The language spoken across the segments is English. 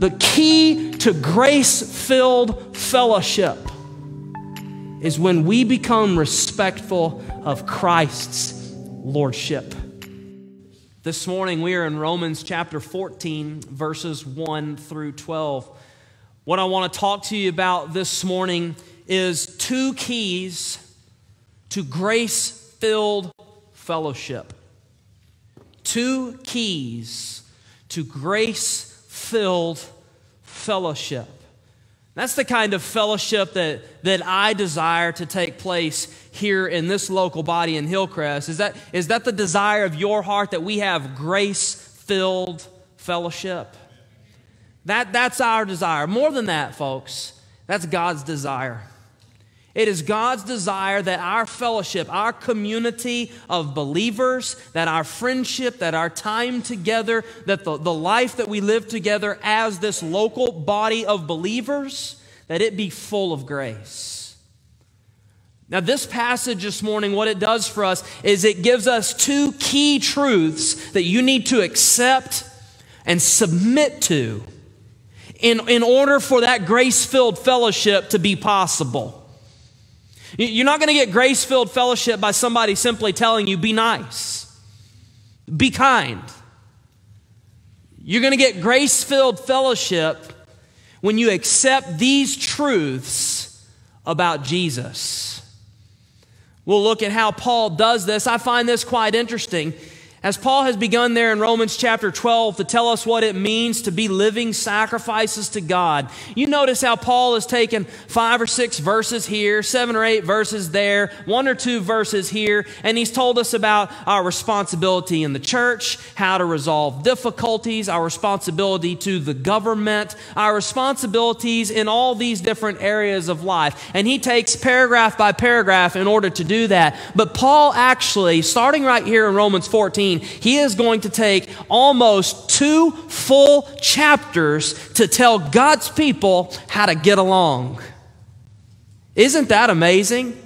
the key to grace filled fellowship is when we become respectful of Christ's lordship. This morning we are in Romans chapter 14, verses 1 through 12. What I want to talk to you about this morning is two keys to grace filled fellowship. Two keys to grace filled fellowship. That's the kind of fellowship that, that I desire to take place here in this local body in Hillcrest. Is that, is that the desire of your heart that we have grace filled fellowship? That, that's our desire. More than that, folks, that's God's desire. It is God's desire that our fellowship, our community of believers, that our friendship, that our time together, that the, the life that we live together as this local body of believers, that it be full of grace. Now, this passage this morning, what it does for us is it gives us two key truths that you need to accept and submit to in, in order for that grace filled fellowship to be possible. You're not going to get grace filled fellowship by somebody simply telling you, be nice, be kind. You're going to get grace filled fellowship when you accept these truths about Jesus. We'll look at how Paul does this. I find this quite interesting. As Paul has begun there in Romans chapter 12 to tell us what it means to be living sacrifices to God, you notice how Paul has taken five or six verses here, seven or eight verses there, one or two verses here, and he's told us about our responsibility in the church, how to resolve difficulties, our responsibility to the government, our responsibilities in all these different areas of life. And he takes paragraph by paragraph in order to do that. But Paul actually, starting right here in Romans 14, he is going to take almost two full chapters to tell God's people how to get along. Isn't that amazing?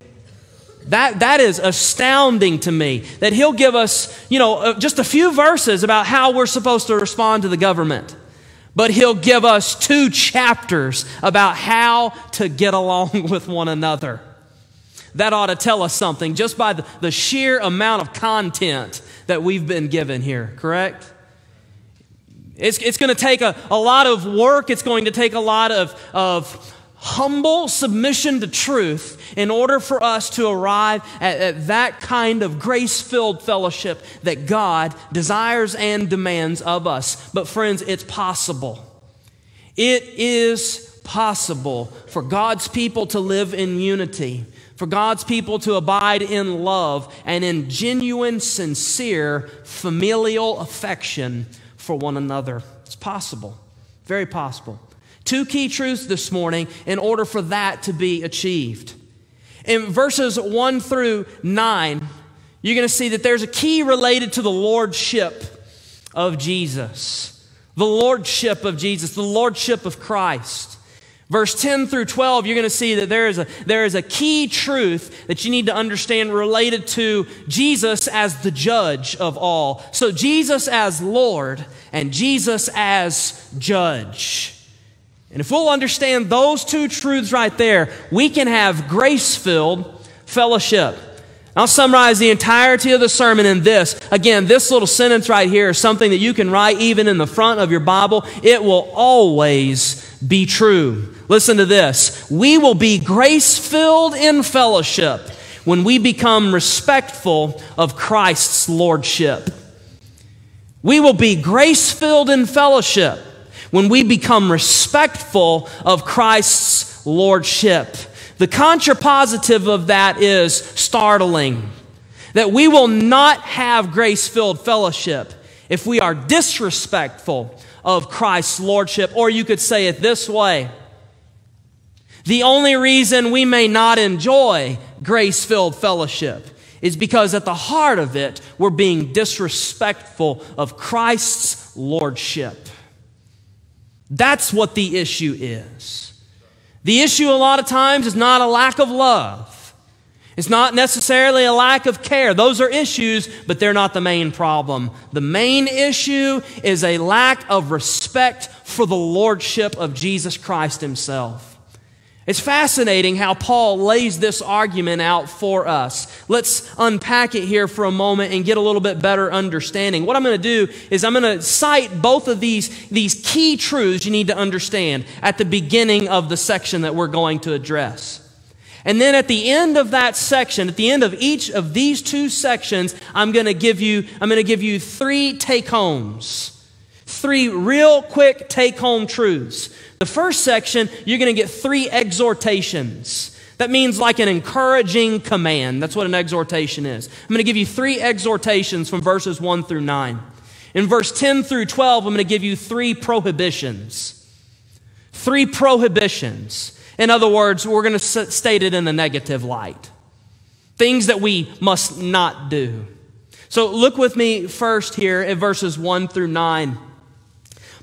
That, that is astounding to me that he'll give us, you know, uh, just a few verses about how we're supposed to respond to the government. But he'll give us two chapters about how to get along with one another. That ought to tell us something just by the, the sheer amount of content that we've been given here, correct? It's, it's going to take a, a lot of work, it's going to take a lot of, of humble submission to truth in order for us to arrive at, at that kind of grace filled fellowship that God desires and demands of us. But, friends, it's possible. It is possible for God's people to live in unity for God's people to abide in love and in genuine, sincere, familial affection for one another. It's possible, very possible. Two key truths this morning in order for that to be achieved. In verses 1 through 9, you're going to see that there's a key related to the lordship of Jesus. The lordship of Jesus, the lordship of Christ. Verse 10 through 12, you're going to see that there is, a, there is a key truth that you need to understand related to Jesus as the judge of all. So, Jesus as Lord and Jesus as judge. And if we'll understand those two truths right there, we can have grace filled fellowship. I'll summarize the entirety of the sermon in this. Again, this little sentence right here is something that you can write even in the front of your Bible. It will always be true. Listen to this. We will be grace filled in fellowship when we become respectful of Christ's lordship. We will be grace filled in fellowship when we become respectful of Christ's lordship. The contrapositive of that is startling. That we will not have grace filled fellowship if we are disrespectful of Christ's lordship. Or you could say it this way The only reason we may not enjoy grace filled fellowship is because at the heart of it, we're being disrespectful of Christ's lordship. That's what the issue is. The issue, a lot of times, is not a lack of love. It's not necessarily a lack of care. Those are issues, but they're not the main problem. The main issue is a lack of respect for the lordship of Jesus Christ himself. It's fascinating how Paul lays this argument out for us. Let's unpack it here for a moment and get a little bit better understanding. What I'm going to do is I'm going to cite both of these, these key truths you need to understand at the beginning of the section that we're going to address. And then at the end of that section, at the end of each of these two sections, I'm going to give you, I'm going to give you three take homes. Three real quick take home truths the first section, you're going to get three exhortations. That means like an encouraging command. That's what an exhortation is. I'm going to give you three exhortations from verses 1 through 9. In verse 10 through 12, I'm going to give you three prohibitions. Three prohibitions. In other words, we're going to state it in a negative light. Things that we must not do. So look with me first here at verses 1 through 9.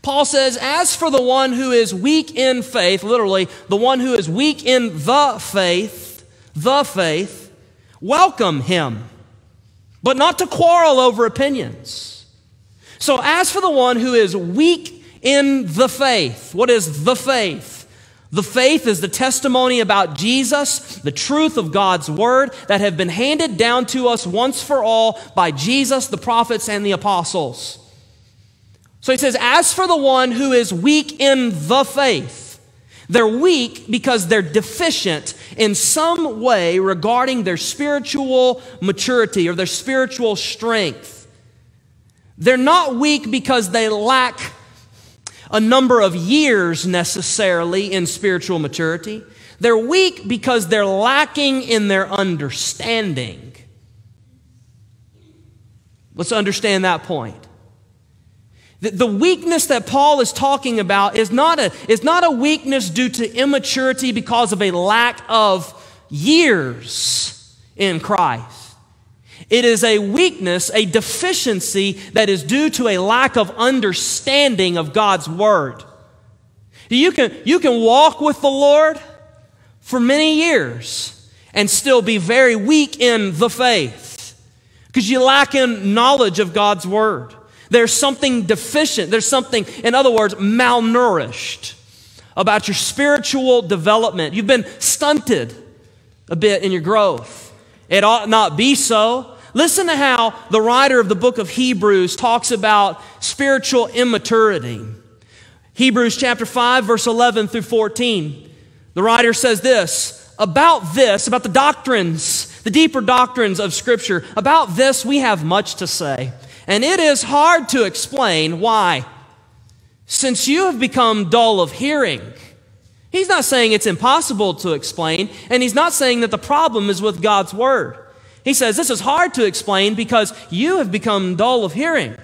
Paul says, As for the one who is weak in faith, literally, the one who is weak in the faith, the faith, welcome him, but not to quarrel over opinions. So, as for the one who is weak in the faith, what is the faith? The faith is the testimony about Jesus, the truth of God's word that have been handed down to us once for all by Jesus, the prophets, and the apostles. So he says, As for the one who is weak in the faith, they're weak because they're deficient in some way regarding their spiritual maturity or their spiritual strength. They're not weak because they lack a number of years necessarily in spiritual maturity. They're weak because they're lacking in their understanding. Let's understand that point. The weakness that Paul is talking about is not, a, is not a weakness due to immaturity because of a lack of years in Christ. It is a weakness, a deficiency that is due to a lack of understanding of God's Word. You can, you can walk with the Lord for many years and still be very weak in the faith because you lack in knowledge of God's Word. There's something deficient. There's something, in other words, malnourished about your spiritual development. You've been stunted a bit in your growth. It ought not be so. Listen to how the writer of the book of Hebrews talks about spiritual immaturity. Hebrews chapter 5, verse 11 through 14. The writer says this about this, about the doctrines, the deeper doctrines of Scripture, about this we have much to say. And it is hard to explain why. Since you have become dull of hearing, he's not saying it's impossible to explain, and he's not saying that the problem is with God's word. He says this is hard to explain because you have become dull of hearing.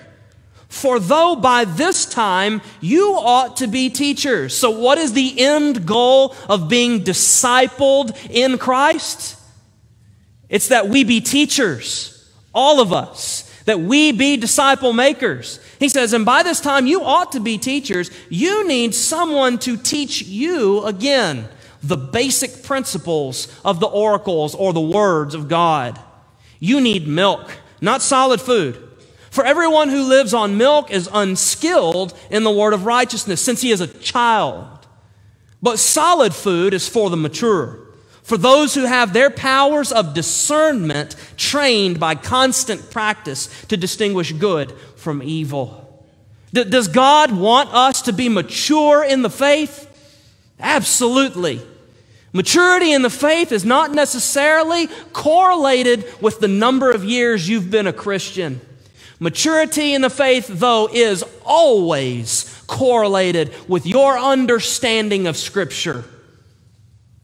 For though by this time you ought to be teachers. So, what is the end goal of being discipled in Christ? It's that we be teachers, all of us that we be disciple makers. He says, and by this time you ought to be teachers. You need someone to teach you again the basic principles of the oracles or the words of God. You need milk, not solid food. For everyone who lives on milk is unskilled in the word of righteousness, since he is a child. But solid food is for the mature for those who have their powers of discernment trained by constant practice to distinguish good from evil. D- does God want us to be mature in the faith? Absolutely. Maturity in the faith is not necessarily correlated with the number of years you've been a Christian. Maturity in the faith, though, is always correlated with your understanding of Scripture.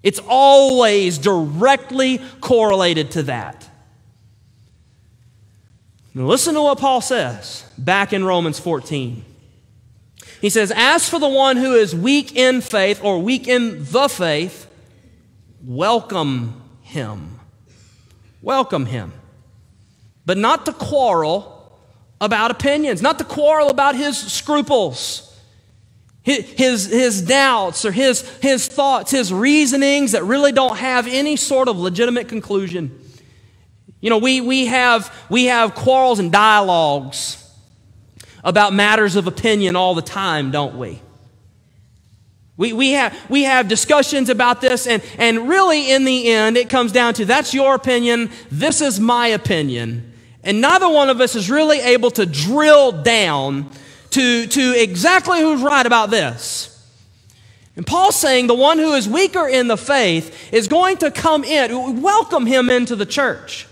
It's always directly correlated to that. Now listen to what Paul says back in Romans 14. He says, As for the one who is weak in faith or weak in the faith, welcome him. Welcome him. But not to quarrel about opinions, not to quarrel about his scruples his, his doubts or his, his thoughts, his reasonings that really don't have any sort of legitimate conclusion. You know, we, we, have, we have quarrels and dialogues about matters of opinion all the time, don't we? We, we, have, we have discussions about this, and, and really, in the end, it comes down to that's your opinion, this is my opinion. And neither one of us is really able to drill down to, to exactly who's right about this. And Paul's saying the one who is weaker in the faith is going to come in, welcome him into the church.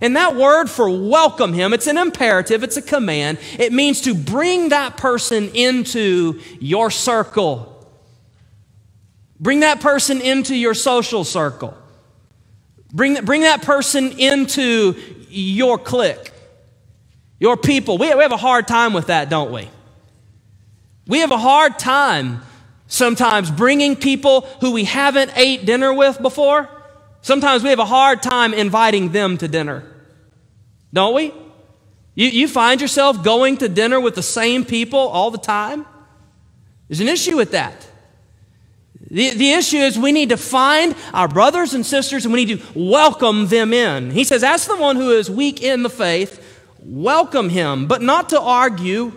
And that word for welcome him, it's an imperative, it's a command. It means to bring that person into your circle. Bring that person into your social circle. Bring, bring that person into your clique, your people. We, we have a hard time with that, don't we? We have a hard time sometimes bringing people who we haven't ate dinner with before. Sometimes we have a hard time inviting them to dinner, don't we? You, you find yourself going to dinner with the same people all the time? There's an issue with that. The, the issue is we need to find our brothers and sisters and we need to welcome them in. He says, Ask the one who is weak in the faith, welcome him, but not to argue.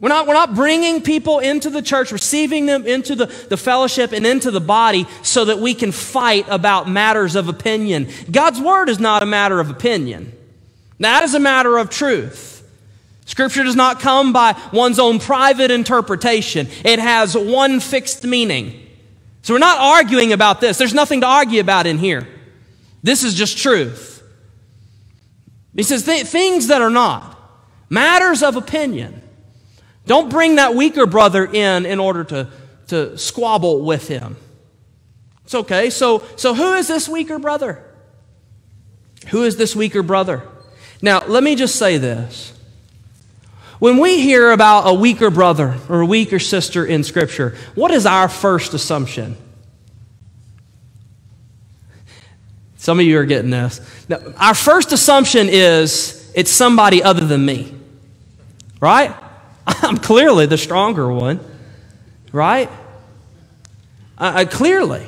We're not, we're not bringing people into the church, receiving them into the, the fellowship and into the body so that we can fight about matters of opinion. God's word is not a matter of opinion, that is a matter of truth. Scripture does not come by one's own private interpretation, it has one fixed meaning. So we're not arguing about this. There's nothing to argue about in here. This is just truth. He says th- things that are not, matters of opinion. Don't bring that weaker brother in in order to, to squabble with him. It's okay. So, so who is this weaker brother? Who is this weaker brother? Now, let me just say this. When we hear about a weaker brother or a weaker sister in Scripture, what is our first assumption? Some of you are getting this. Now, our first assumption is it's somebody other than me, right? I'm clearly the stronger one, right? I, I clearly.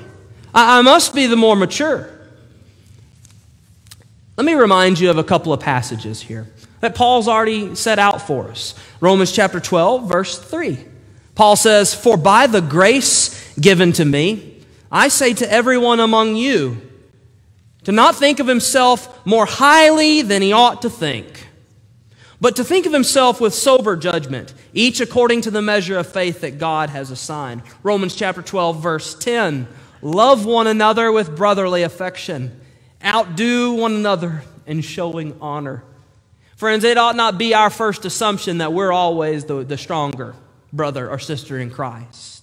I, I must be the more mature. Let me remind you of a couple of passages here that Paul's already set out for us. Romans chapter 12, verse 3. Paul says, For by the grace given to me, I say to everyone among you, to not think of himself more highly than he ought to think, but to think of himself with sober judgment, each according to the measure of faith that God has assigned. Romans chapter 12, verse 10. Love one another with brotherly affection. Outdo one another in showing honor. Friends, it ought not be our first assumption that we're always the, the stronger brother or sister in Christ.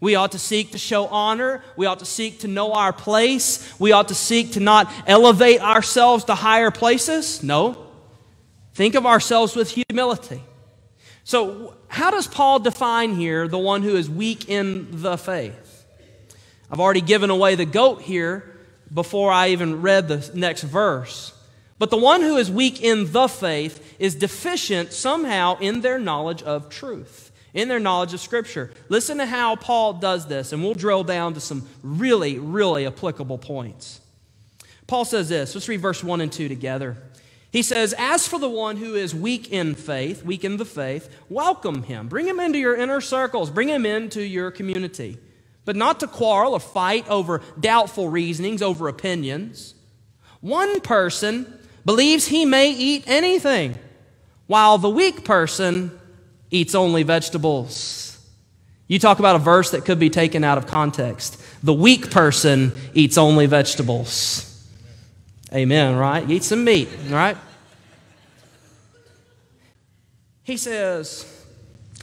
We ought to seek to show honor. We ought to seek to know our place. We ought to seek to not elevate ourselves to higher places. No. Think of ourselves with humility. So, how does Paul define here the one who is weak in the faith? I've already given away the goat here before I even read the next verse. But the one who is weak in the faith is deficient somehow in their knowledge of truth, in their knowledge of Scripture. Listen to how Paul does this, and we'll drill down to some really, really applicable points. Paul says this. Let's read verse 1 and 2 together. He says, As for the one who is weak in faith, weak in the faith, welcome him. Bring him into your inner circles, bring him into your community. But not to quarrel or fight over doubtful reasonings, over opinions. One person believes he may eat anything, while the weak person eats only vegetables. You talk about a verse that could be taken out of context. The weak person eats only vegetables. Amen, right? Eat some meat, right? He says,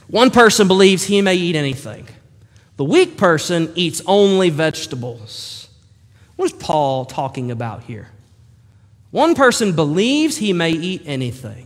one person believes he may eat anything. The weak person eats only vegetables. What is Paul talking about here? One person believes he may eat anything.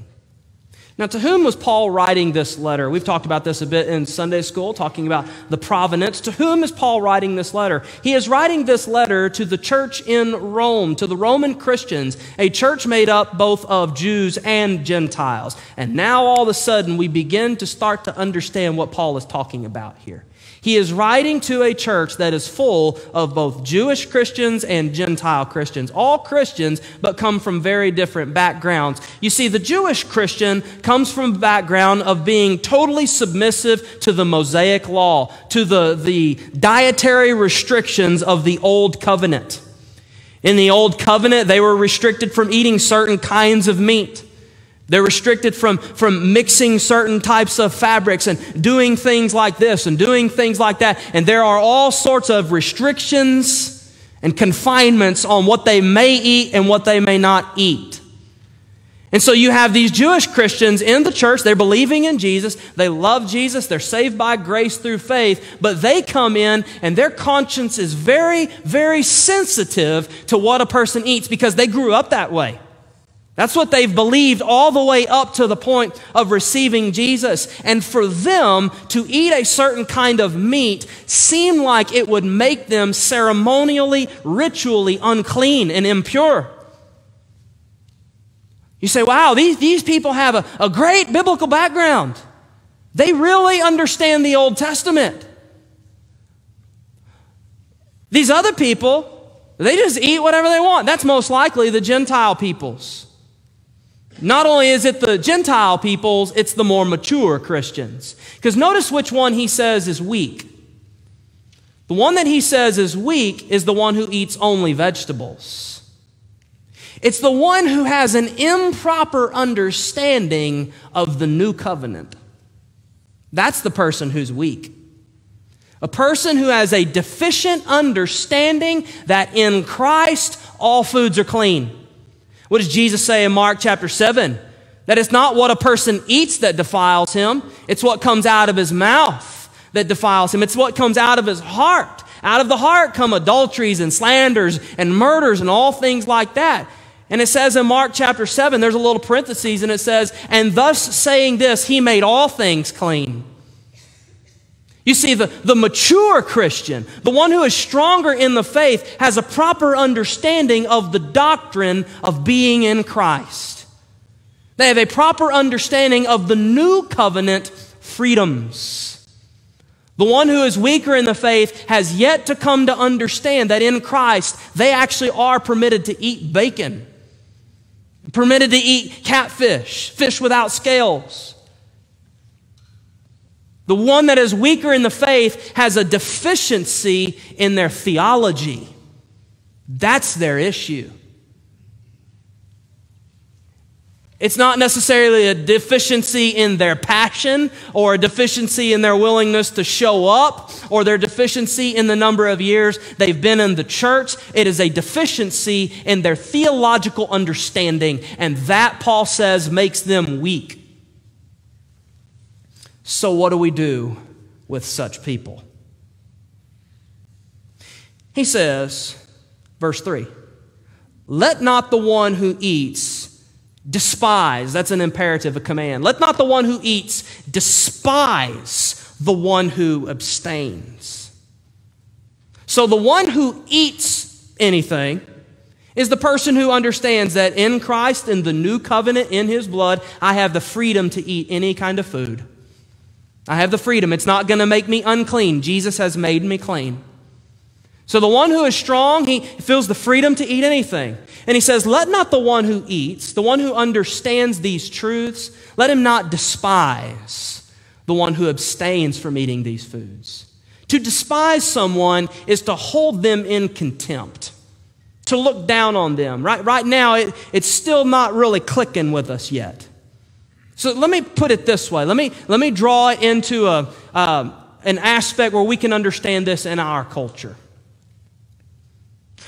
Now, to whom was Paul writing this letter? We've talked about this a bit in Sunday school, talking about the provenance. To whom is Paul writing this letter? He is writing this letter to the church in Rome, to the Roman Christians, a church made up both of Jews and Gentiles. And now, all of a sudden, we begin to start to understand what Paul is talking about here. He is writing to a church that is full of both Jewish Christians and Gentile Christians. All Christians, but come from very different backgrounds. You see, the Jewish Christian comes from a background of being totally submissive to the Mosaic law, to the, the dietary restrictions of the Old Covenant. In the Old Covenant, they were restricted from eating certain kinds of meat. They're restricted from, from mixing certain types of fabrics and doing things like this and doing things like that. And there are all sorts of restrictions and confinements on what they may eat and what they may not eat. And so you have these Jewish Christians in the church, they're believing in Jesus, they love Jesus, they're saved by grace through faith, but they come in and their conscience is very, very sensitive to what a person eats because they grew up that way. That's what they've believed all the way up to the point of receiving Jesus. And for them to eat a certain kind of meat seemed like it would make them ceremonially, ritually unclean and impure. You say, wow, these, these people have a, a great biblical background. They really understand the Old Testament. These other people, they just eat whatever they want. That's most likely the Gentile peoples. Not only is it the Gentile peoples, it's the more mature Christians. Because notice which one he says is weak. The one that he says is weak is the one who eats only vegetables. It's the one who has an improper understanding of the new covenant. That's the person who's weak. A person who has a deficient understanding that in Christ all foods are clean. What does Jesus say in Mark chapter 7? That it's not what a person eats that defiles him, it's what comes out of his mouth that defiles him. It's what comes out of his heart. Out of the heart come adulteries and slanders and murders and all things like that. And it says in Mark chapter 7, there's a little parenthesis, and it says, And thus saying this, he made all things clean. You see, the, the mature Christian, the one who is stronger in the faith, has a proper understanding of the doctrine of being in Christ. They have a proper understanding of the new covenant freedoms. The one who is weaker in the faith has yet to come to understand that in Christ they actually are permitted to eat bacon, permitted to eat catfish, fish without scales the one that is weaker in the faith has a deficiency in their theology. That's their issue. It's not necessarily a deficiency in their passion or a deficiency in their willingness to show up or their deficiency in the number of years they've been in the church. It is a deficiency in their theological understanding. And that, Paul says, makes them weak. So, what do we do with such people? He says, verse 3 Let not the one who eats despise, that's an imperative, a command. Let not the one who eats despise the one who abstains. So, the one who eats anything is the person who understands that in Christ, in the new covenant, in his blood, I have the freedom to eat any kind of food. I have the freedom. It's not going to make me unclean. Jesus has made me clean. So the one who is strong, he feels the freedom to eat anything. And he says, Let not the one who eats, the one who understands these truths, let him not despise the one who abstains from eating these foods. To despise someone is to hold them in contempt, to look down on them. Right, right now, it, it's still not really clicking with us yet. So let me put it this way. Let me, let me draw it into a, uh, an aspect where we can understand this in our culture.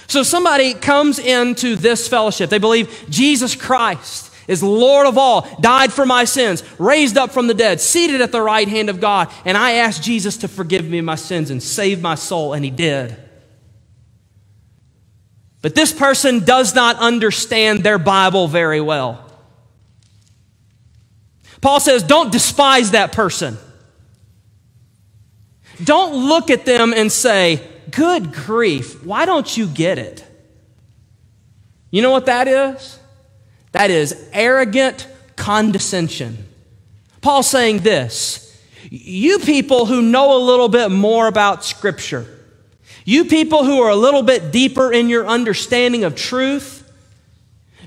So somebody comes into this fellowship. They believe Jesus Christ is Lord of all, died for my sins, raised up from the dead, seated at the right hand of God. And I asked Jesus to forgive me my sins and save my soul, and he did. But this person does not understand their Bible very well. Paul says, don't despise that person. Don't look at them and say, good grief, why don't you get it? You know what that is? That is arrogant condescension. Paul's saying this You people who know a little bit more about Scripture, you people who are a little bit deeper in your understanding of truth,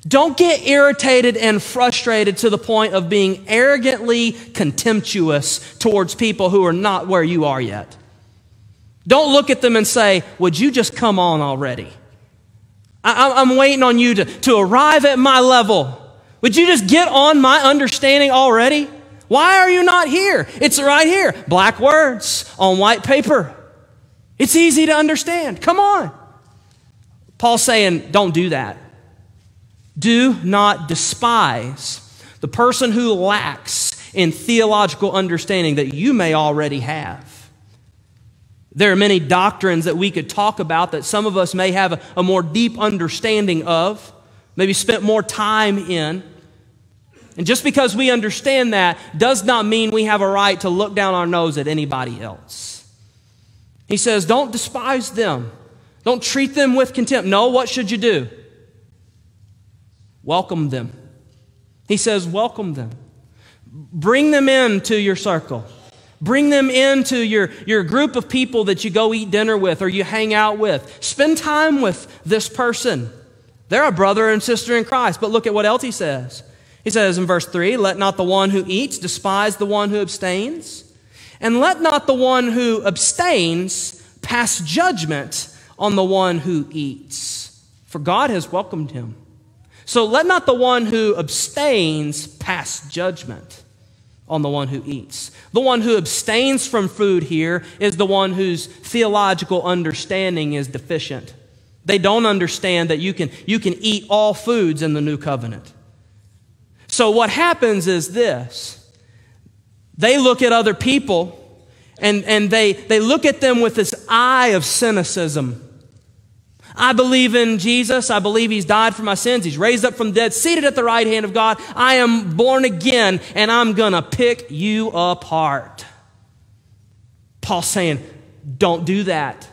don't get irritated and frustrated to the point of being arrogantly contemptuous towards people who are not where you are yet. Don't look at them and say, Would you just come on already? I, am waiting on you to, to arrive at my level. Would you just get on my understanding already? Why are you not here? It's right here. Black words on white paper. It's easy to understand. Come on. Paul's saying, don't do that. Do not despise the person who lacks in theological understanding that you may already have. There are many doctrines that we could talk about that some of us may have a, a more deep understanding of, maybe spent more time in. And just because we understand that does not mean we have a right to look down our nose at anybody else. He says, Don't despise them, don't treat them with contempt. No, what should you do? Welcome them. He says, Welcome them. Bring them into your circle. Bring them into your, your group of people that you go eat dinner with or you hang out with. Spend time with this person. They're a brother and sister in Christ. But look at what else he says. He says in verse 3 Let not the one who eats despise the one who abstains, and let not the one who abstains pass judgment on the one who eats, for God has welcomed him. So let not the one who abstains pass judgment on the one who eats. The one who abstains from food here is the one whose theological understanding is deficient. They don't understand that you can, you can eat all foods in the new covenant. So, what happens is this they look at other people and, and they, they look at them with this eye of cynicism. I believe in Jesus. I believe He's died for my sins. He's raised up from the dead, seated at the right hand of God. I am born again, and I'm going to pick you apart. Paul's saying, don't do that.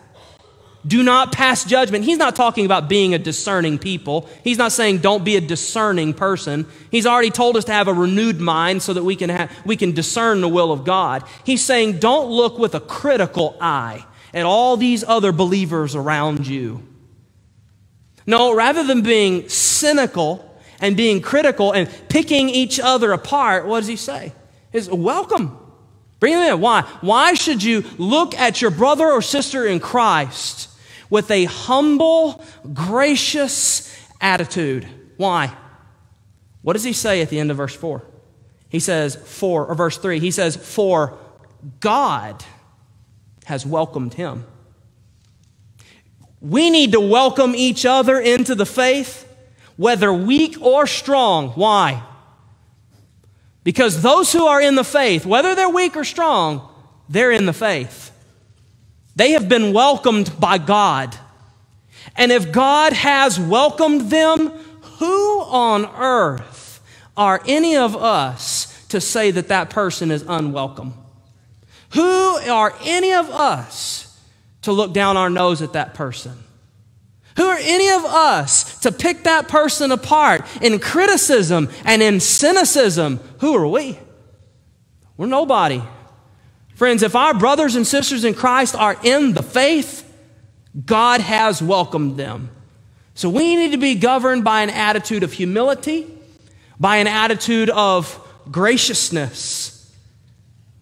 Do not pass judgment. He's not talking about being a discerning people. He's not saying don't be a discerning person. He's already told us to have a renewed mind so that we can, have, we can discern the will of God. He's saying don't look with a critical eye at all these other believers around you. No, rather than being cynical and being critical and picking each other apart, what does he say? Is welcome. Bring them in. Why? Why should you look at your brother or sister in Christ with a humble, gracious attitude? Why? What does he say at the end of verse 4? He says, for, or verse 3, he says, for God has welcomed him. We need to welcome each other into the faith, whether weak or strong. Why? Because those who are in the faith, whether they're weak or strong, they're in the faith. They have been welcomed by God. And if God has welcomed them, who on earth are any of us to say that that person is unwelcome? Who are any of us to look down our nose at that person? Who are any of us to pick that person apart in criticism and in cynicism? Who are we? We're nobody. Friends, if our brothers and sisters in Christ are in the faith, God has welcomed them. So we need to be governed by an attitude of humility, by an attitude of graciousness.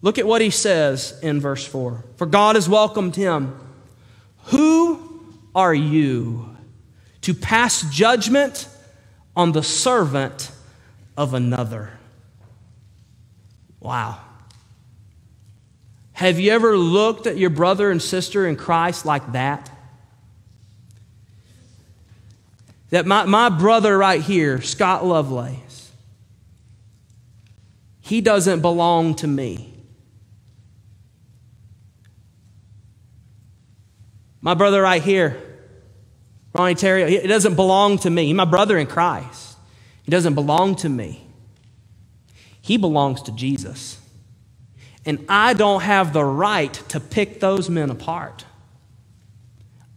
Look at what he says in verse 4 For God has welcomed him. Who are you to pass judgment on the servant of another? Wow. Have you ever looked at your brother and sister in Christ like that? That my, my brother right here, Scott Lovelace, he doesn't belong to me. My brother right here, Ronnie Terry, it doesn't belong to me. He's my brother in Christ. He doesn't belong to me. He belongs to Jesus. And I don't have the right to pick those men apart.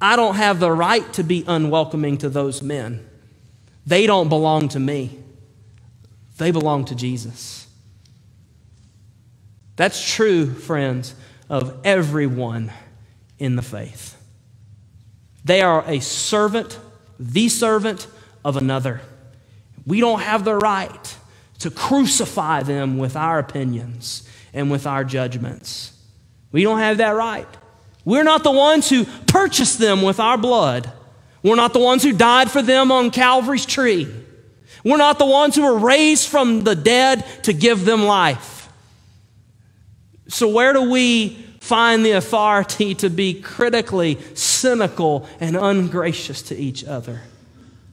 I don't have the right to be unwelcoming to those men. They don't belong to me, they belong to Jesus. That's true, friends, of everyone in the faith. They are a servant, the servant of another. We don't have the right to crucify them with our opinions and with our judgments. We don't have that right. We're not the ones who purchased them with our blood. We're not the ones who died for them on Calvary's tree. We're not the ones who were raised from the dead to give them life. So, where do we find the authority to be critically cynical and ungracious to each other?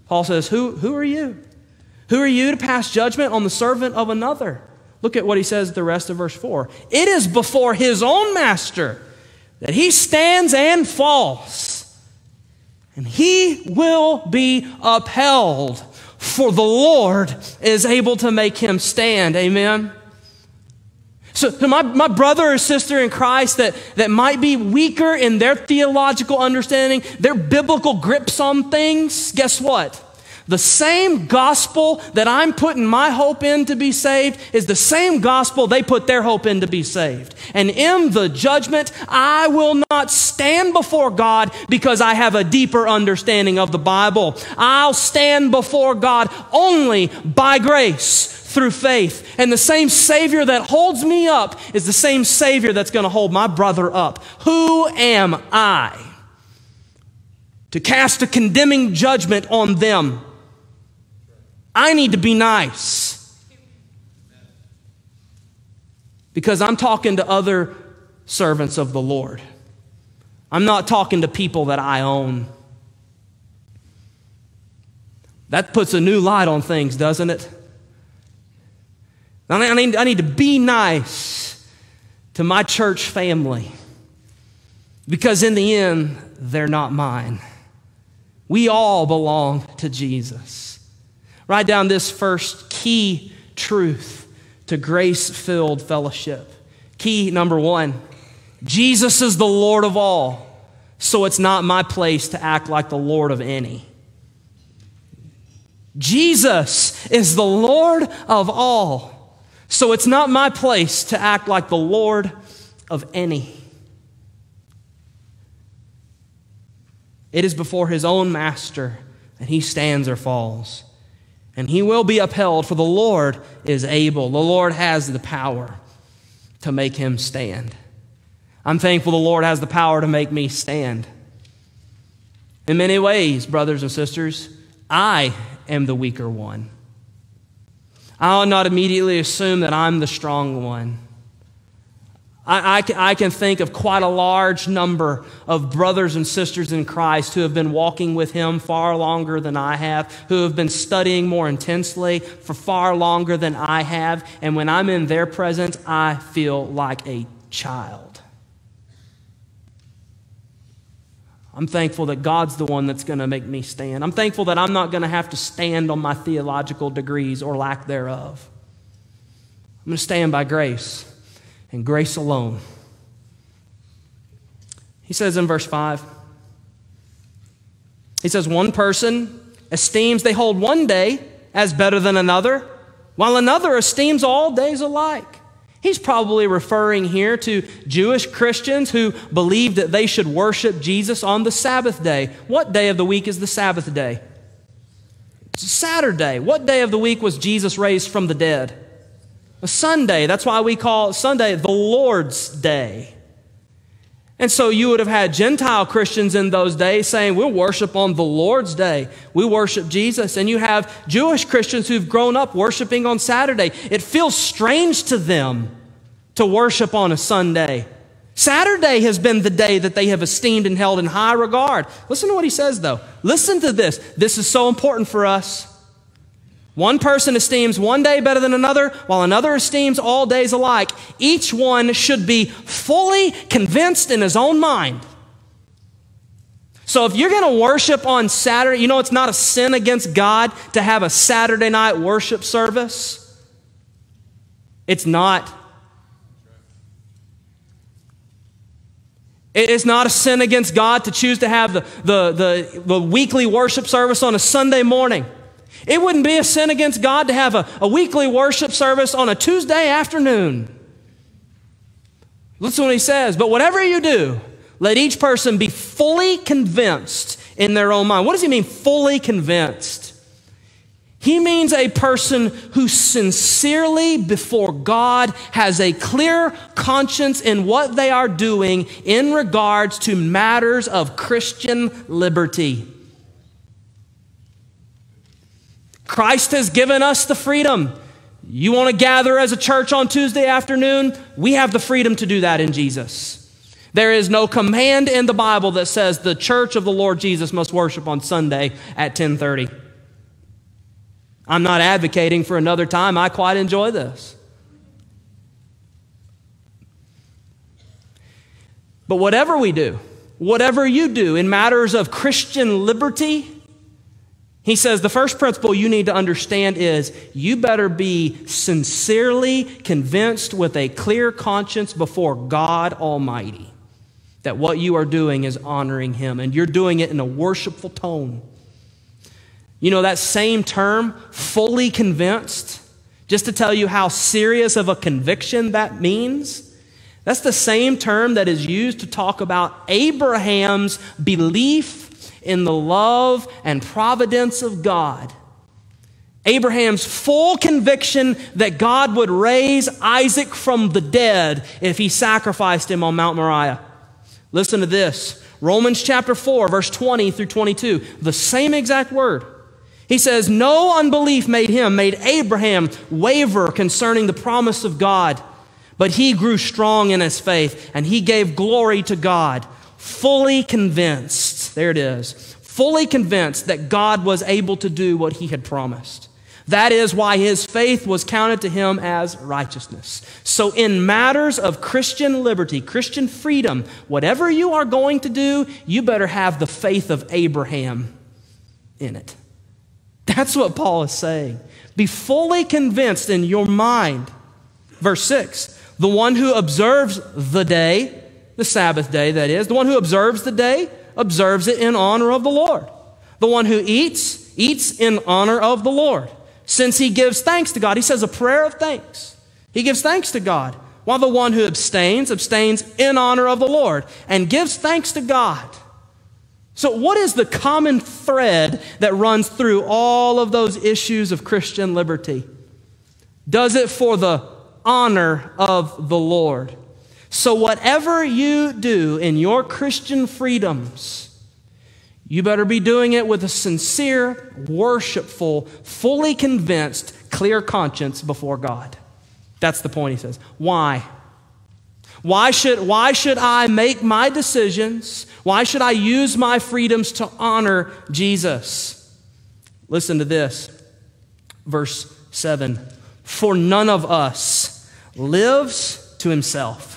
Paul says, Who, who are you? Who are you to pass judgment on the servant of another? Look at what he says the rest of verse 4. It is before his own master that he stands and falls, and he will be upheld, for the Lord is able to make him stand. Amen. So, to my, my brother or sister in Christ that, that might be weaker in their theological understanding, their biblical grips on things, guess what? The same gospel that I'm putting my hope in to be saved is the same gospel they put their hope in to be saved. And in the judgment, I will not stand before God because I have a deeper understanding of the Bible. I'll stand before God only by grace through faith. And the same Savior that holds me up is the same Savior that's going to hold my brother up. Who am I to cast a condemning judgment on them? I need to be nice. Because I'm talking to other servants of the Lord. I'm not talking to people that I own. That puts a new light on things, doesn't it? I need, I need to be nice to my church family because, in the end, they're not mine. We all belong to Jesus. Write down this first key truth to grace filled fellowship. Key number one Jesus is the Lord of all, so it's not my place to act like the Lord of any. Jesus is the Lord of all, so it's not my place to act like the Lord of any. It is before his own master, and he stands or falls and he will be upheld, for the Lord is able. The Lord has the power to make him stand. I'm thankful the Lord has the power to make me stand. In many ways, brothers and sisters, I am the weaker one. I'll not immediately assume that I'm the strong one. I, I, I, can think of quite a large number of brothers and sisters in Christ who have been walking with Him far longer than I have, who have been studying more intensely for far longer than I have. And when I'm in their presence, I feel like a child. I'm thankful that God's the one that's going to make me stand. I'm thankful that I'm not going to have to stand on my theological degrees or lack thereof. I'm going to stand by grace and grace alone. He says in verse 5, he says, One person esteems they hold one day as better than another, while another esteems all days alike. He's probably referring here to Jewish Christians who believed that they should worship Jesus on the Sabbath day. What day of the week is the Sabbath day? It's Saturday. What day of the week was Jesus raised from the dead? A Sunday. That's why we call Sunday the Lord's Day. And so you would have had Gentile Christians in those days saying, We'll worship on the Lord's Day. We worship Jesus. And you have Jewish Christians who've grown up worshiping on Saturday. It feels strange to them to worship on a Sunday. Saturday has been the day that they have esteemed and held in high regard. Listen to what he says, though. Listen to this. This is so important for us. One person esteems one day better than another, while another esteems all days alike. Each one should be fully convinced in his own mind. So if you're going to worship on Saturday, you know it's not a sin against God to have a Saturday night worship service. It's not. It's not a sin against God to choose to have the, the, the, the weekly worship service on a Sunday morning. It wouldn't be a sin against God to have a, a weekly worship service on a Tuesday afternoon. Listen to what he says. But whatever you do, let each person be fully convinced in their own mind. What does he mean, fully convinced? He means a person who sincerely before God has a clear conscience in what they are doing in regards to matters of Christian liberty. Christ has given us the freedom. You want to gather as a church on Tuesday afternoon? We have the freedom to do that in Jesus. There is no command in the Bible that says the church of the Lord Jesus must worship on Sunday at 1030. I'm not advocating for another time. I quite enjoy this. But whatever we do, whatever you do in matters of Christian liberty, he says the first principle you need to understand is you better be sincerely convinced with a clear conscience before God Almighty that what you are doing is honoring Him and you're doing it in a worshipful tone. You know, that same term, fully convinced, just to tell you how serious of a conviction that means, that's the same term that is used to talk about Abraham's belief in the love and providence of God. Abraham's full conviction that God would raise Isaac from the dead if he sacrificed him on Mount Moriah. Listen to this Romans chapter 4, verse 20 through 22, the same exact word. He says, No unbelief made him, made Abraham waver concerning the promise of God, but he grew strong in his faith and he gave glory to God, fully convinced, there it is, fully convinced that God was able to do what he had promised. That is why his faith was counted to him as righteousness. So, in matters of Christian liberty, Christian freedom, whatever you are going to do, you better have the faith of Abraham in it. That's what Paul is saying. Be fully convinced in your mind. Verse 6 the one who observes the day, the Sabbath day, that is, the one who observes the day, observes it in honor of the Lord. The one who eats, eats in honor of the Lord. Since he gives thanks to God, he says a prayer of thanks. He gives thanks to God. While the one who abstains, abstains in honor of the Lord and gives thanks to God. So, what is the common thread that runs through all of those issues of Christian liberty? Does it for the honor of the Lord. So, whatever you do in your Christian freedoms, you better be doing it with a sincere, worshipful, fully convinced, clear conscience before God. That's the point, he says. Why? Why should, why should I make my decisions? Why should I use my freedoms to honor Jesus? Listen to this. Verse 7 For none of us lives to himself,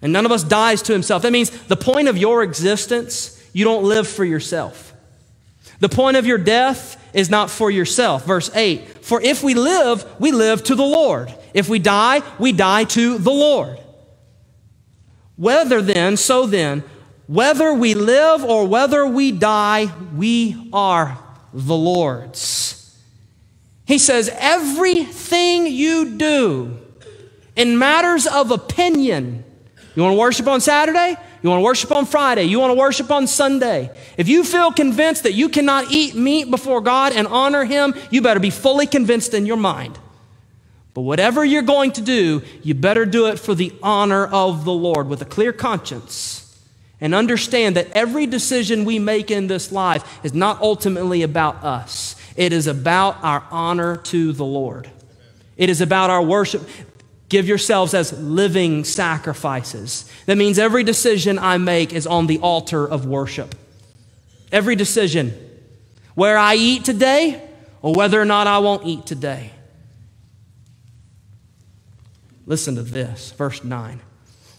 and none of us dies to himself. That means the point of your existence, you don't live for yourself. The point of your death is not for yourself. Verse 8 For if we live, we live to the Lord. If we die, we die to the Lord. Whether then, so then, whether we live or whether we die, we are the Lord's. He says, everything you do in matters of opinion, you want to worship on Saturday? You want to worship on Friday? You want to worship on Sunday? If you feel convinced that you cannot eat meat before God and honor Him, you better be fully convinced in your mind. But whatever you're going to do, you better do it for the honor of the Lord with a clear conscience. And understand that every decision we make in this life is not ultimately about us, it is about our honor to the Lord. It is about our worship. Give yourselves as living sacrifices. That means every decision I make is on the altar of worship. Every decision. Where I eat today or whether or not I won't eat today. Listen to this, verse 9.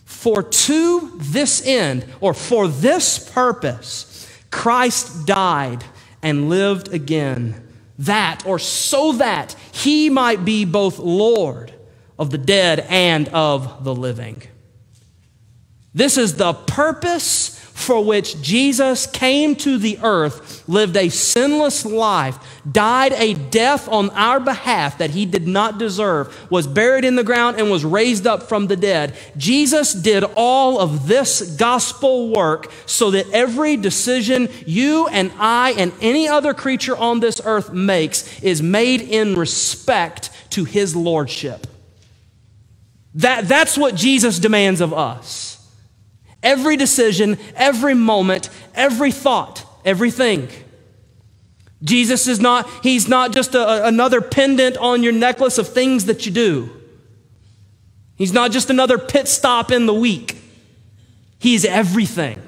For to this end, or for this purpose, Christ died and lived again, that, or so that he might be both Lord of the dead and of the living. This is the purpose for which Jesus came to the earth, lived a sinless life, died a death on our behalf that he did not deserve, was buried in the ground, and was raised up from the dead. Jesus did all of this gospel work so that every decision you and I and any other creature on this earth makes is made in respect to his lordship. That, that's what Jesus demands of us. Every decision, every moment, every thought, everything. Jesus is not, he's not just a, another pendant on your necklace of things that you do. He's not just another pit stop in the week. He's everything.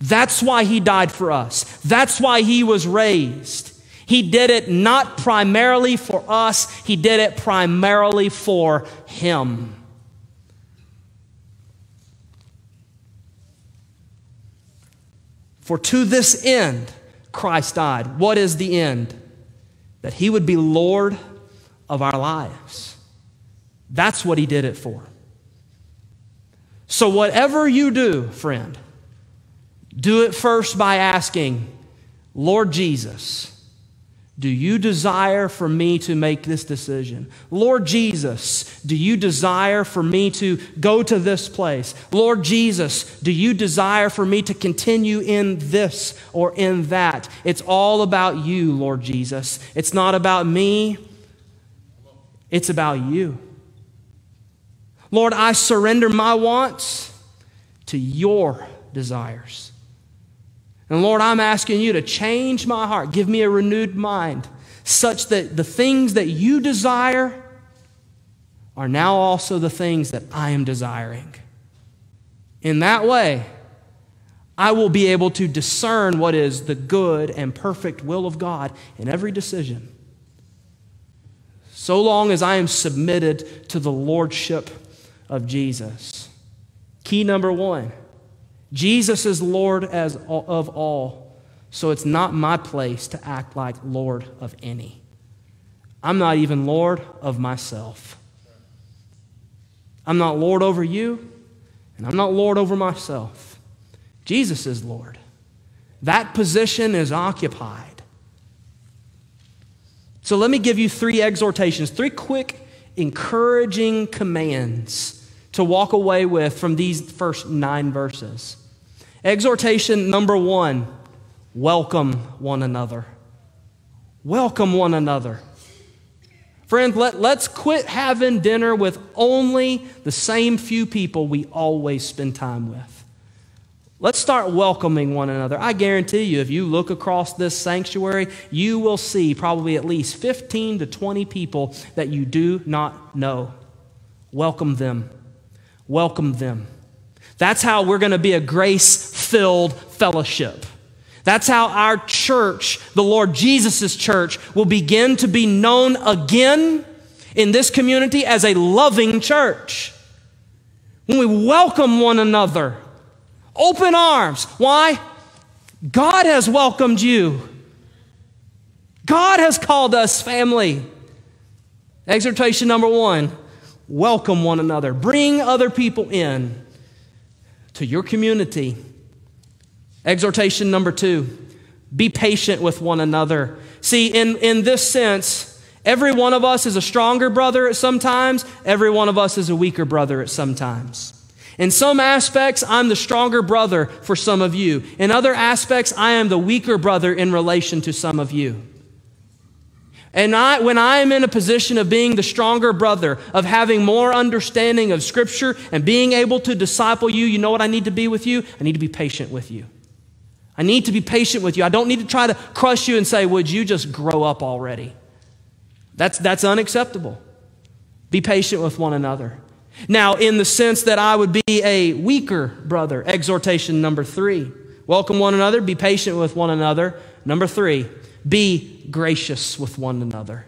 That's why he died for us. That's why he was raised. He did it not primarily for us, he did it primarily for him. For to this end Christ died. What is the end? That he would be Lord of our lives. That's what he did it for. So, whatever you do, friend, do it first by asking, Lord Jesus, do you desire for me to make this decision? Lord Jesus, do you desire for me to go to this place? Lord Jesus, do you desire for me to continue in this or in that? It's all about you, Lord Jesus. It's not about me, it's about you. Lord, I surrender my wants to your desires. And Lord, I'm asking you to change my heart. Give me a renewed mind such that the things that you desire are now also the things that I am desiring. In that way, I will be able to discern what is the good and perfect will of God in every decision. So long as I am submitted to the lordship of Jesus. Key number one Jesus is Lord as, of all, so it's not my place to act like Lord of any. I'm not even Lord of myself. I'm not Lord over you, and I'm not Lord over myself. Jesus is Lord. That position is occupied. So let me give you three exhortations, three quick, encouraging commands to walk away with from these first nine verses. Exhortation number one welcome one another. Welcome one another. Friend, let, let's quit having dinner with only the same few people we always spend time with. Let's start welcoming one another. I guarantee you, if you look across this sanctuary, you will see probably at least 15 to 20 people that you do not know. Welcome them. Welcome them. That's how we're going to be a grace filled fellowship. That's how our church, the Lord Jesus' church, will begin to be known again in this community as a loving church. When we welcome one another, open arms. Why? God has welcomed you. God has called us family. Exhortation number one welcome one another, bring other people in to your community. Exhortation number two be patient with one another. See, in, in this sense, every one of us is a stronger brother at some times, every one of us is a weaker brother at some times. In some aspects, I'm the stronger brother for some of you. In other aspects, I am the weaker brother in relation to some of you. And I, when I am in a position of being the stronger brother, of having more understanding of Scripture and being able to disciple you, you know what I need to be with you? I need to be patient with you. I need to be patient with you. I don't need to try to crush you and say, Would you just grow up already? That's, that's unacceptable. Be patient with one another. Now, in the sense that I would be a weaker brother, exhortation number three welcome one another, be patient with one another. Number three, be gracious with one another.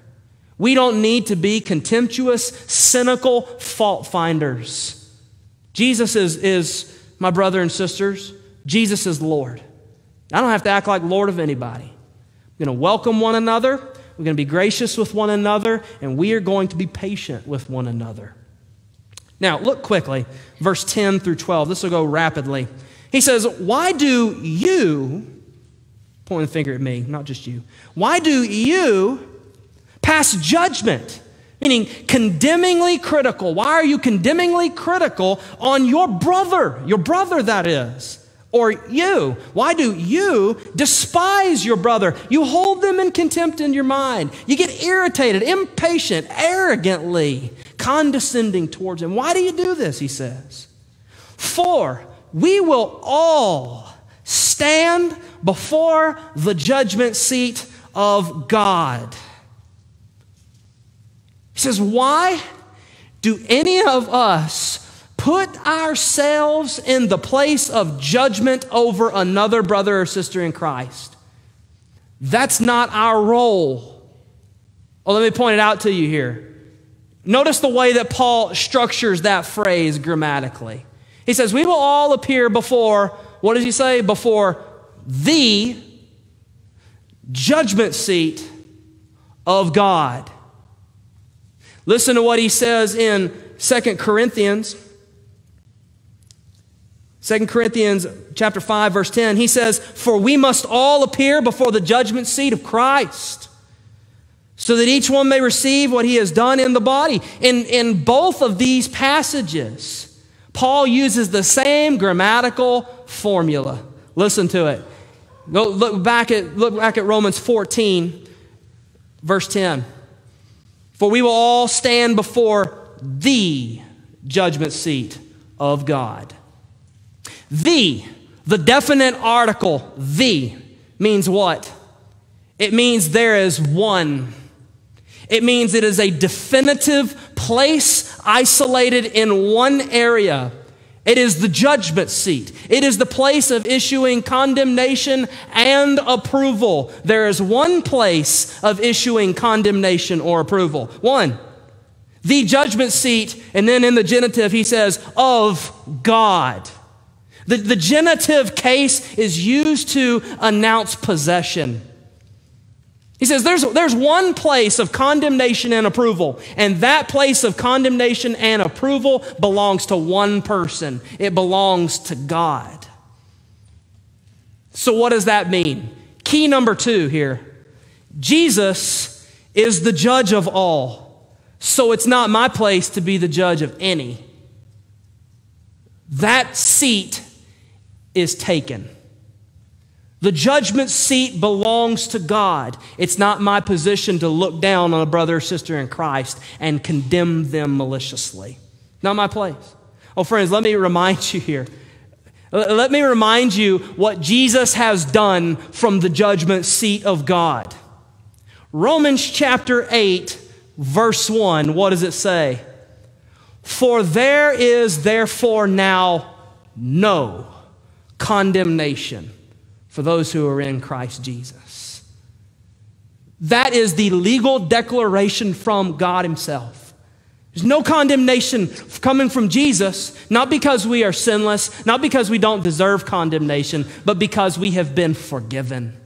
We don't need to be contemptuous, cynical fault finders. Jesus is, is my brother and sisters, Jesus is Lord. I don't have to act like Lord of anybody. I'm going to welcome one another. We're going to be gracious with one another, and we are going to be patient with one another. Now, look quickly, verse 10 through 12. This will go rapidly. He says, Why do you, point the finger at me, not just you, why do you pass judgment? Meaning condemningly critical. Why are you condemningly critical on your brother? Your brother, that is. Or you. Why do you despise your brother? You hold them in contempt in your mind. You get irritated, impatient, arrogantly condescending towards him. Why do you do this? He says. For we will all stand before the judgment seat of God. He says, Why do any of us put ourselves in the place of judgment over another brother or sister in Christ? That's not our role. Well, let me point it out to you here. Notice the way that Paul structures that phrase grammatically. He says, We will all appear before, what does he say? Before the judgment seat of God. Listen to what he says in Second Corinthians. 2 Corinthians chapter 5 verse 10 he says for we must all appear before the judgment seat of Christ so that each one may receive what he has done in the body in, in both of these passages Paul uses the same grammatical formula. Listen to it. Go look back at look back at Romans 14 verse 10. For we will all stand before the judgment seat of God. The, the definite article, the, means what? It means there is one. It means it is a definitive place isolated in one area. It is the judgment seat. It is the place of issuing condemnation and approval. There is one place of issuing condemnation or approval. One, the judgment seat, and then in the genitive, he says, of God. The, the genitive case is used to announce possession. He says there's, there's one place of condemnation and approval, and that place of condemnation and approval belongs to one person. It belongs to God. So, what does that mean? Key number two here Jesus is the judge of all, so it's not my place to be the judge of any. That seat is taken. The judgment seat belongs to God. It's not my position to look down on a brother or sister in Christ and condemn them maliciously. Not my place. Oh, friends, let me remind you here. Let me remind you what Jesus has done from the judgment seat of God. Romans chapter 8, verse 1, what does it say? For there is therefore now no condemnation for those who are in Christ Jesus. That is the legal declaration from God Himself. There's no condemnation coming from Jesus, not because we are sinless, not because we don't deserve condemnation, but because we have been forgiven.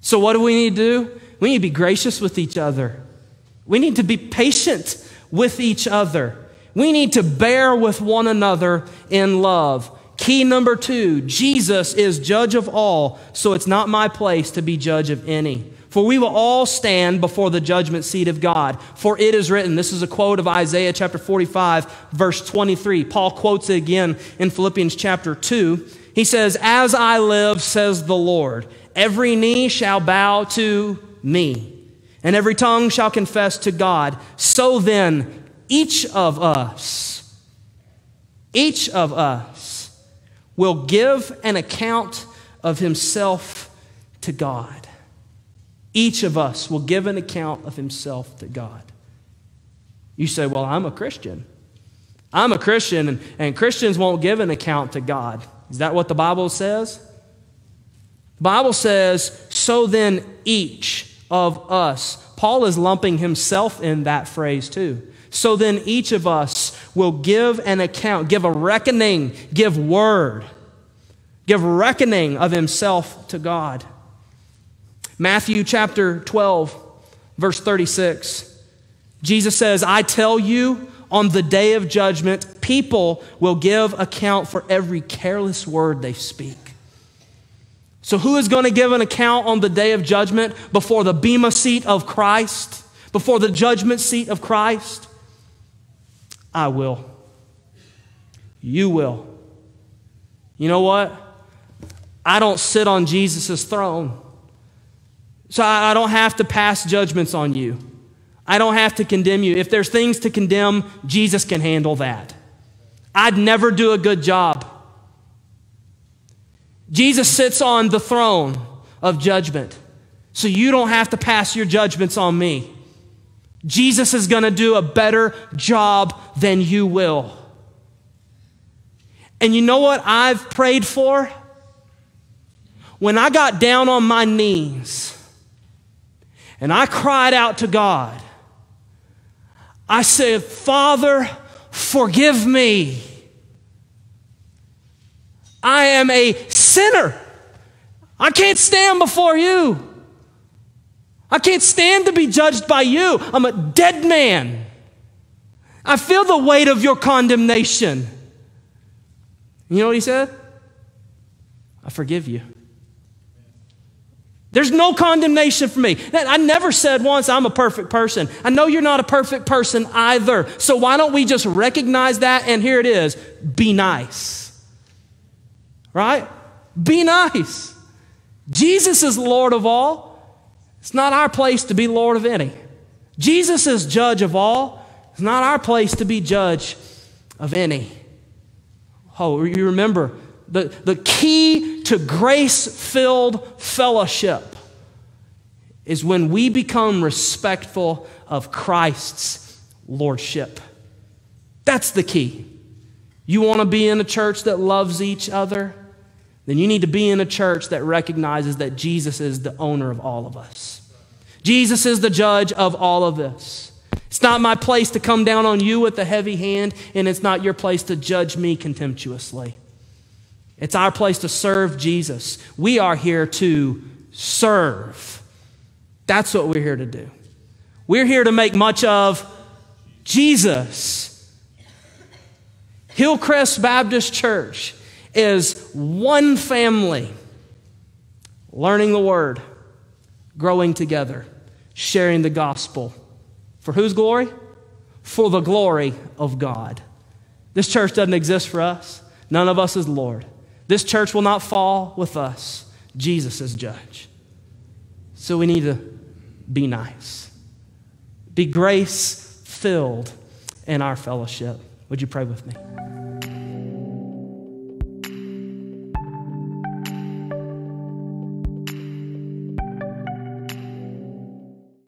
So, what do we need to do? We need to be gracious with each other. We need to be patient with each other. We need to bear with one another in love. Key number two Jesus is judge of all, so it's not my place to be judge of any. For we will all stand before the judgment seat of God. For it is written, this is a quote of Isaiah chapter 45, verse 23. Paul quotes it again in Philippians chapter 2. He says, As I live, says the Lord, every knee shall bow to me, and every tongue shall confess to God. So then, each of us, each of us, will give an account of himself to God. Each of us will give an account of himself to God. You say, Well, I'm a Christian. I'm a Christian, and, and Christians won't give an account to God. Is that what the Bible says? The Bible says, So then each of us. Paul is lumping himself in that phrase too. So then each of us will give an account, give a reckoning, give word, give reckoning of himself to God. Matthew chapter 12, verse 36. Jesus says, I tell you, on the day of judgment, people will give account for every careless word they speak. So, who is going to give an account on the day of judgment before the Bema seat of Christ, before the judgment seat of Christ? I will. You will. You know what? I don't sit on Jesus' throne. So I don't have to pass judgments on you. I don't have to condemn you. If there's things to condemn, Jesus can handle that. I'd never do a good job. Jesus sits on the throne of judgment. So you don't have to pass your judgments on me. Jesus is going to do a better job than you will. And you know what I've prayed for? When I got down on my knees and I cried out to God, I said, Father, forgive me. I am a sinner. I can't stand before you. I can't stand to be judged by you. I'm a dead man. I feel the weight of your condemnation. You know what he said? I forgive you. There's no condemnation for me. I never said once I'm a perfect person. I know you're not a perfect person either. So why don't we just recognize that? And here it is be nice. Right? Be nice. Jesus is Lord of all. It's not our place to be Lord of any. Jesus is judge of all. It's not our place to be judge of any. Oh, you remember the, the key to grace filled fellowship is when we become respectful of Christ's lordship. That's the key. You want to be in a church that loves each other? Then you need to be in a church that recognizes that Jesus is the owner of all of us. Jesus is the judge of all of this. It's not my place to come down on you with a heavy hand, and it's not your place to judge me contemptuously. It's our place to serve Jesus. We are here to serve. That's what we're here to do. We're here to make much of Jesus. Hillcrest Baptist Church is one family learning the word, growing together, sharing the gospel. For whose glory? For the glory of God. This church doesn't exist for us. None of us is Lord. This church will not fall with us. Jesus is judge. So we need to be nice, be grace filled in our fellowship. Would you pray with me?